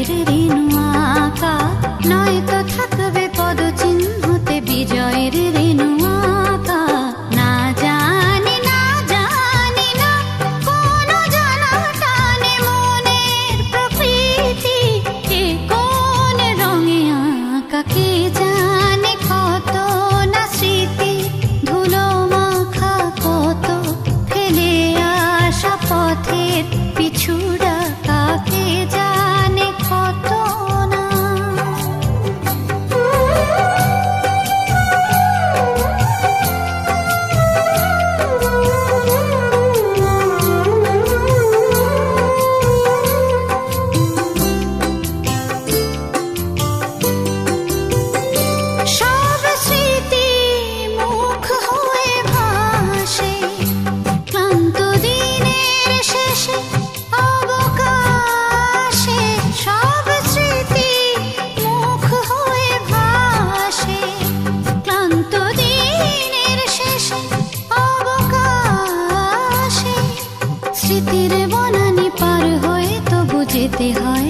Beep, beep, beep. স্মৃতির বনানি পার হয়ে তবু যেতে হয়।